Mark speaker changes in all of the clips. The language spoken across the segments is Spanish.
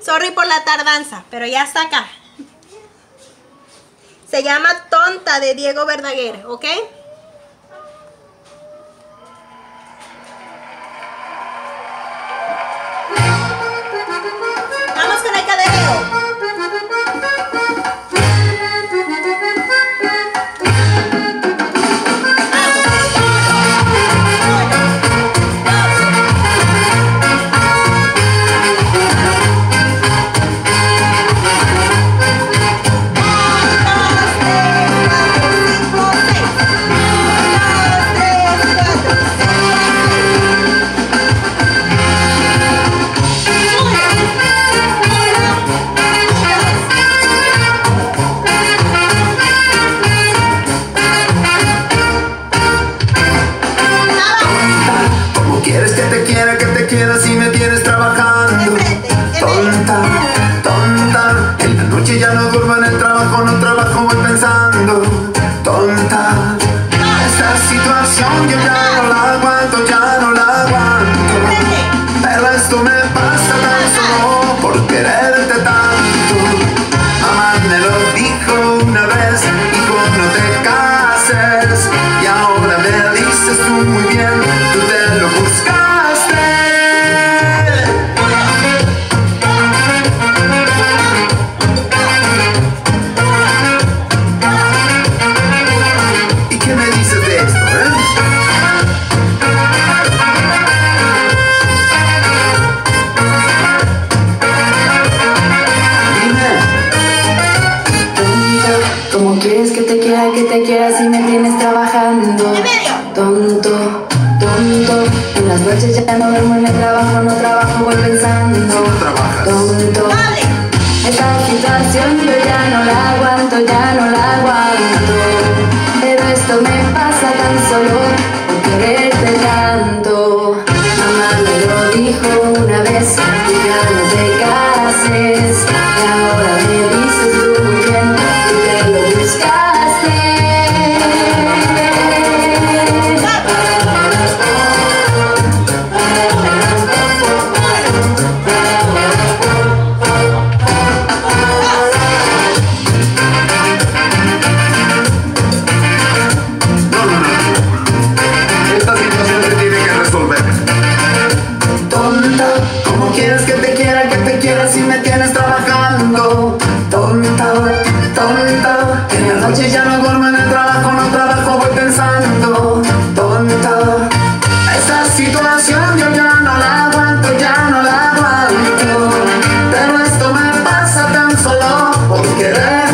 Speaker 1: Sorry por la tardanza, pero ya está acá. Se llama Tonta de Diego Verdaguer, ¿ok?
Speaker 2: Si me tienes trabajando? Tonta, tonta, en la noche ya no duermo en el trabajo, no trabajo, voy pensando. Tonta, esta situación yo ya no la aguanto, ya no la aguanto. Pero esto me pasa tan solo por quererte tanto. Mamá me lo dijo una vez, hijo no te cases. Y ahora me dices tú muy bien, te
Speaker 3: quiera si me tienes trabajando? Tonto, tonto. En las noches ya no duermo en el trabajo, no trabajo, voy pensando. Tonto. Esta situación yo ya no la aguanto, ya no la aguanto. Pero esto me pasa tan solo por quererte tanto. Mamá me lo dijo una vez, ya no te cases.
Speaker 2: Tonta, en la noche ya no duermo en el trabajo, no trabajo, voy pensando. Tonta, esta situación yo ya no la aguanto, ya no la aguanto. Pero esto me pasa tan solo por quererte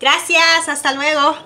Speaker 1: Gracias, hasta luego.